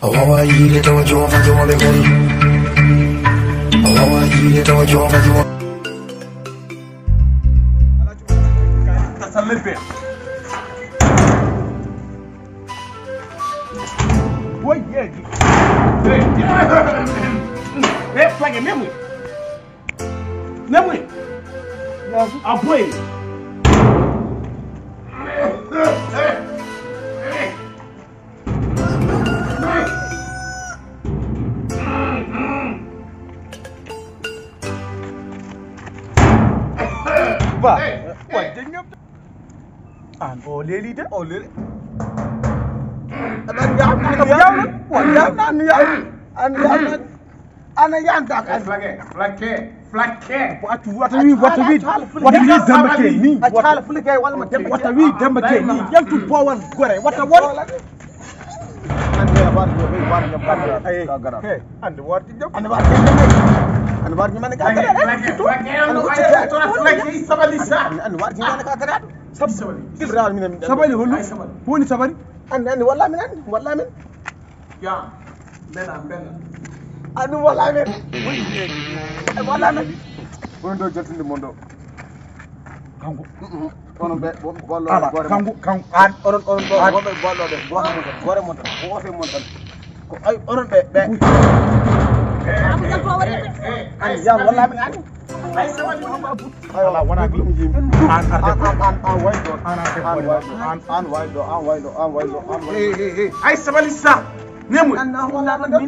娃娃一的叫我叫我叫我来过你，娃娃一的叫我叫我叫我。É, flag é mesmo? Mesmo? Apoio. Bak. Bak dinliyorum. An oleli de oleli. Ana yan na yan. Wa yan na yan. An yan na. Ana yan da ka. Flake, flake. Flake. What what we what we what we dem ke ni. What flake wal ma dem. What we dem ke ni. Yan tu power gore. What what? Ande war gore, war gore. Ande war gore. Ande war gore. انوار जी मैंने कहा तेरा انوار जी मैंने कहा तेरा सब سبري من سبري هو هو سبري انا انا والله من انا والله من يا بلا بلا انا والله من والله من وندو جلتندي موندو kanko onon ɓe kanko kanko an onon onon ɗo woɓe golloɓe goto mon tan goto mon tan ko ay onon ɓe ɓe be ande jam walla min ande Ay sabali. ala wona bi an arde an an an do an an way do an an way do an way do an way do an way Hey, hey, hey. Ay sabali sa nemul an na aku.